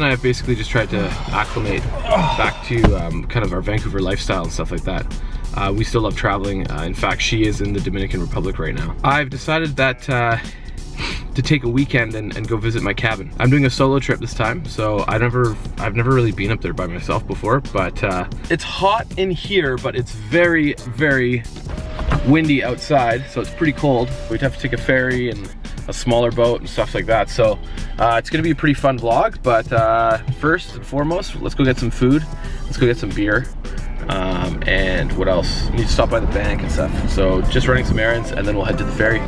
and I have basically just tried to acclimate back to um, kind of our Vancouver lifestyle and stuff like that. Uh, we still love traveling. Uh, in fact, she is in the Dominican Republic right now. I've decided that uh, to take a weekend and, and, go visit my cabin. I'm doing a solo trip this time, so I never, I've never really been up there by myself before, but uh, it's hot in here, but it's very, very windy outside, so it's pretty cold. We'd have to take a ferry and a smaller boat and stuff like that. So uh, it's gonna be a pretty fun vlog, but uh, first and foremost, let's go get some food. Let's go get some beer. Um, and what else? We need to stop by the bank and stuff. So just running some errands and then we'll head to the ferry.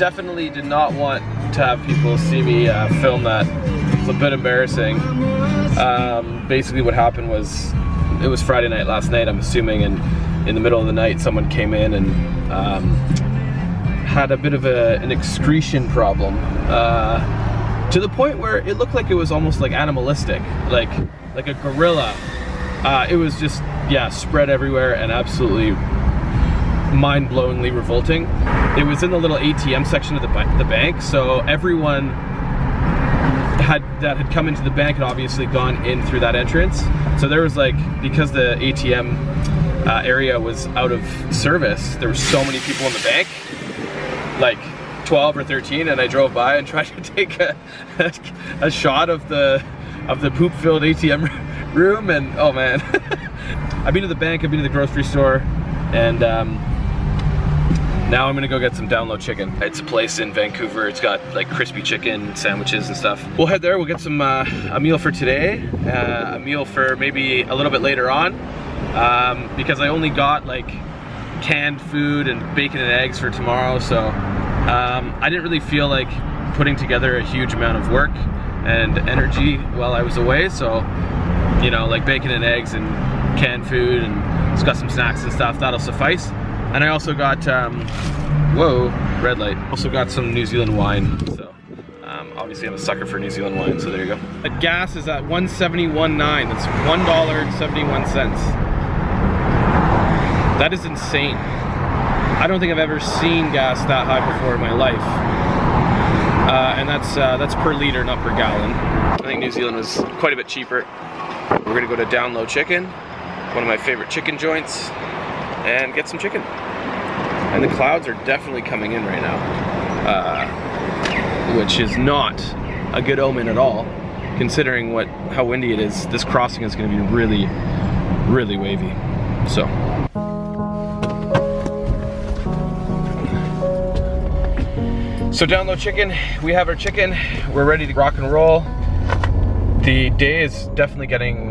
Definitely did not want to have people see me uh, film that. It's a bit embarrassing. Um, basically what happened was, it was Friday night last night, I'm assuming, and in the middle of the night someone came in and um, had a bit of a, an excretion problem. Uh, to the point where it looked like it was almost like animalistic, like, like a gorilla. Uh, it was just, yeah, spread everywhere and absolutely mind-blowingly revolting. It was in the little ATM section of the, the bank, so everyone had that had come into the bank had obviously gone in through that entrance. So there was like, because the ATM uh, area was out of service, there were so many people in the bank, like 12 or 13, and I drove by and tried to take a, a shot of the of the poop-filled ATM room, and oh man. I've been to the bank, I've been to the grocery store, and um, now I'm gonna go get some down low chicken. It's a place in Vancouver. It's got like crispy chicken sandwiches and stuff. We'll head there, we'll get some, uh, a meal for today, uh, a meal for maybe a little bit later on, um, because I only got like canned food and bacon and eggs for tomorrow, so um, I didn't really feel like putting together a huge amount of work and energy while I was away, so, you know, like bacon and eggs and canned food and it's got some snacks and stuff, that'll suffice. And I also got, um, whoa, red light. Also got some New Zealand wine, so um, obviously I'm a sucker for New Zealand wine, so there you go. The gas is at 171.9, that's $1.71. That is insane. I don't think I've ever seen gas that high before in my life. Uh, and that's uh, that's per liter, not per gallon. I think New Zealand was quite a bit cheaper. We're gonna go to Down Low Chicken, one of my favorite chicken joints and get some chicken. And the clouds are definitely coming in right now, uh, which is not a good omen at all, considering what how windy it is. This crossing is going to be really, really wavy. So. So down low chicken, we have our chicken. We're ready to rock and roll. The day is definitely getting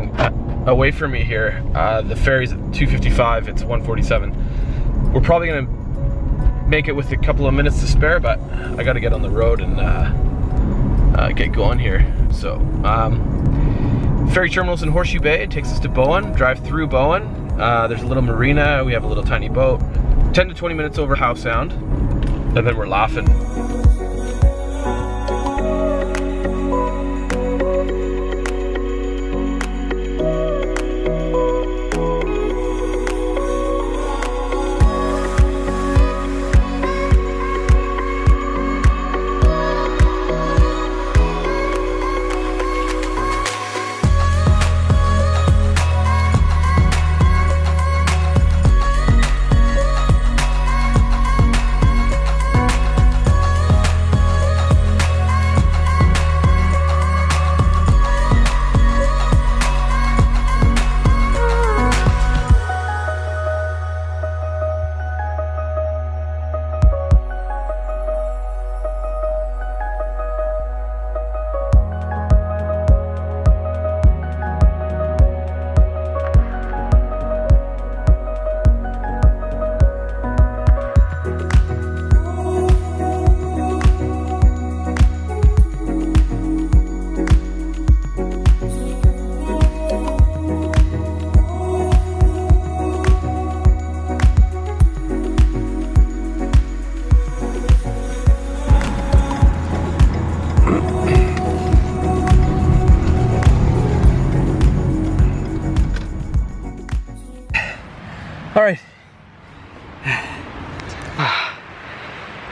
away from me here. Uh, the ferry's at 255, it's 147. We're probably gonna make it with a couple of minutes to spare, but I gotta get on the road and uh, uh, get going here. So, um, ferry terminal's in Horseshoe Bay. It takes us to Bowen, drive through Bowen. Uh, there's a little marina, we have a little tiny boat. 10 to 20 minutes over Howe Sound, and then we're laughing.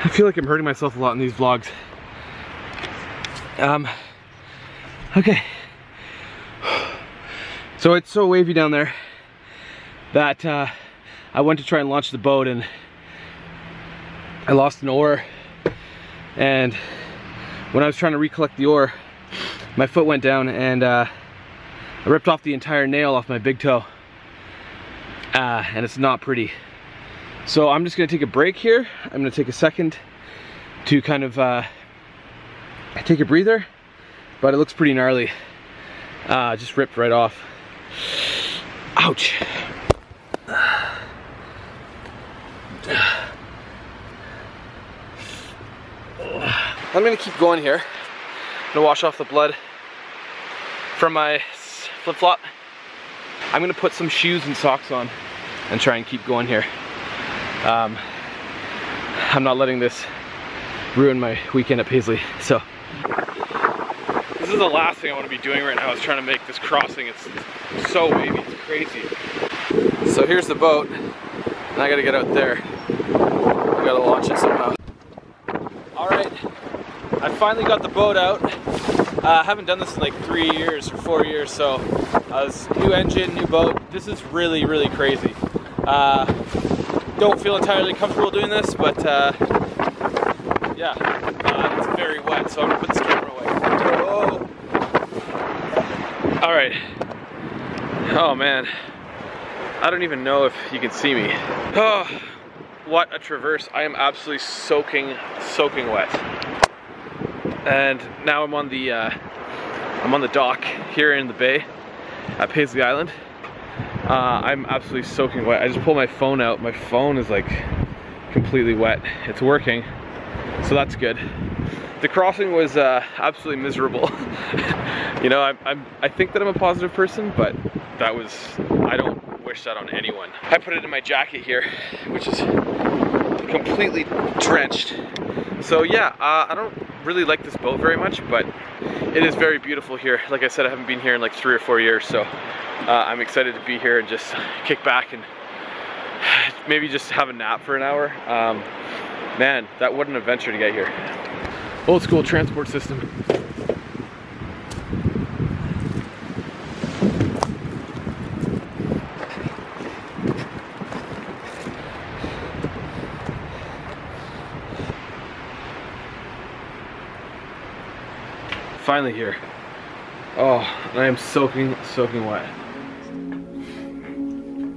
I feel like I'm hurting myself a lot in these vlogs. Um, okay. So it's so wavy down there that uh, I went to try and launch the boat and I lost an oar and when I was trying to recollect the oar my foot went down and uh, I ripped off the entire nail off my big toe uh, and it's not pretty so I'm just gonna take a break here I'm gonna take a second to kind of uh, take a breather but it looks pretty gnarly uh, just ripped right off ouch I'm gonna keep going here. I'm gonna wash off the blood from my flip-flop. I'm gonna put some shoes and socks on and try and keep going here. Um, I'm not letting this ruin my weekend at Paisley, so. This is the last thing I wanna be doing right now is trying to make this crossing. It's so wavy, it's crazy. So here's the boat, and I gotta get out there. I gotta launch it somehow. All right, I finally got the boat out. Uh, I haven't done this in like three years or four years, so uh, new engine, new boat. This is really, really crazy. Uh, don't feel entirely comfortable doing this, but uh, yeah, uh, it's very wet, so I'm gonna put this camera away. Whoa. All right. Oh man, I don't even know if you can see me. Oh, what a traverse. I am absolutely soaking, soaking wet. And now I'm on the, uh, I'm on the dock here in the bay at Paisley Island. Uh, I'm absolutely soaking wet. I just pulled my phone out. My phone is like completely wet. It's working, so that's good. The crossing was uh, absolutely miserable. you know, I, I'm, I think that I'm a positive person, but that was, I don't wish that on anyone. I put it in my jacket here, which is completely drenched. So yeah, uh, I don't really like this boat very much, but it is very beautiful here. Like I said, I haven't been here in like three or four years, so uh, I'm excited to be here and just kick back and maybe just have a nap for an hour. Um, man, that what an adventure to get here. Old school transport system. Finally here. Oh, I am soaking, soaking wet.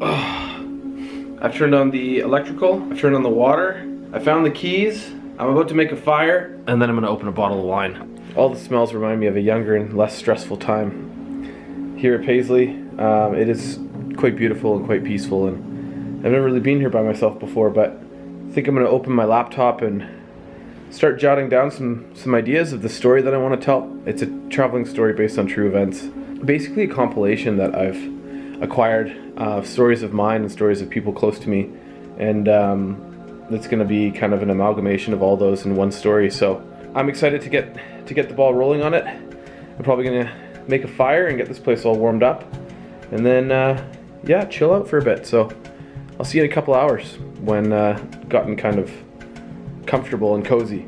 Oh. I've turned on the electrical, I've turned on the water, I found the keys, I'm about to make a fire, and then I'm gonna open a bottle of wine. All the smells remind me of a younger and less stressful time. Here at Paisley, um, it is quite beautiful and quite peaceful, and I've never really been here by myself before, but I think I'm gonna open my laptop and start jotting down some, some ideas of the story that I want to tell. It's a traveling story based on true events. Basically a compilation that I've acquired uh, stories of mine and stories of people close to me. And um, it's going to be kind of an amalgamation of all those in one story. So I'm excited to get, to get the ball rolling on it. I'm probably going to make a fire and get this place all warmed up. And then, uh, yeah, chill out for a bit. So I'll see you in a couple hours when uh, gotten kind of comfortable and cozy.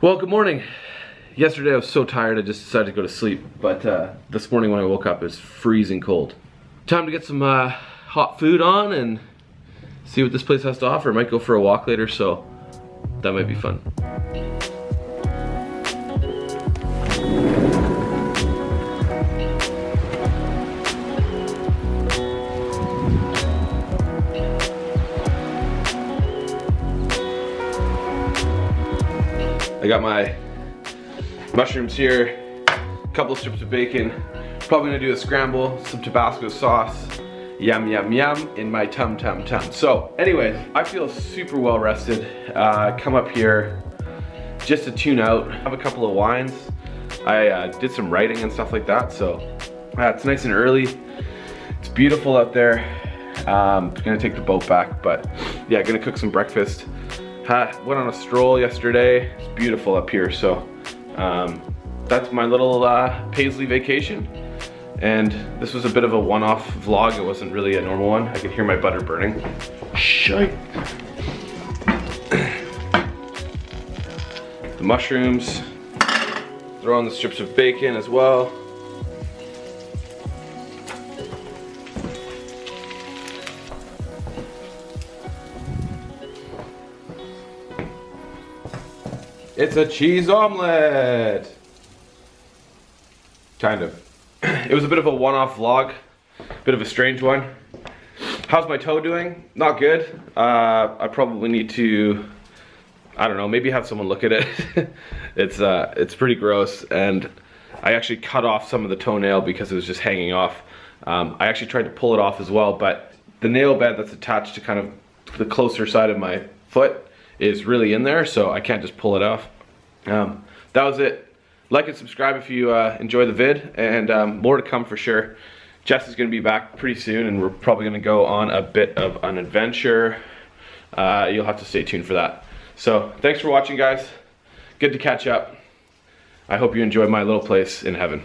Well, good morning. Yesterday I was so tired I just decided to go to sleep, but uh, this morning when I woke up it was freezing cold. Time to get some uh, hot food on and see what this place has to offer. Might go for a walk later, so that might be fun. I got my mushrooms here, a couple of strips of bacon, probably gonna do a scramble, some Tabasco sauce, yum yum yum in my tum tum tum. So anyways, I feel super well rested. Uh, come up here just to tune out, have a couple of wines. I uh, did some writing and stuff like that, so uh, it's nice and early. It's beautiful out there. Um, gonna take the boat back, but yeah, gonna cook some breakfast. Uh, went on a stroll yesterday. It's beautiful up here, so um, that's my little uh, Paisley vacation. And this was a bit of a one-off vlog. It wasn't really a normal one. I could hear my butter burning. Shite. the mushrooms. Throw on the strips of bacon as well. It's a cheese omelet. Kind of. It was a bit of a one-off vlog, A bit of a strange one. How's my toe doing? Not good. Uh, I probably need to, I don't know, maybe have someone look at it. it's uh, it's pretty gross, and I actually cut off some of the toenail because it was just hanging off. Um, I actually tried to pull it off as well, but the nail bed that's attached to kind of the closer side of my foot is really in there, so I can't just pull it off. Um, that was it. Like and subscribe if you uh, enjoy the vid, and um, more to come for sure. Jess is to be back pretty soon, and we're probably to go on a bit of an adventure. Uh, you'll have to stay tuned for that. So, thanks for watching, guys. Good to catch up. I hope you enjoy my little place in heaven.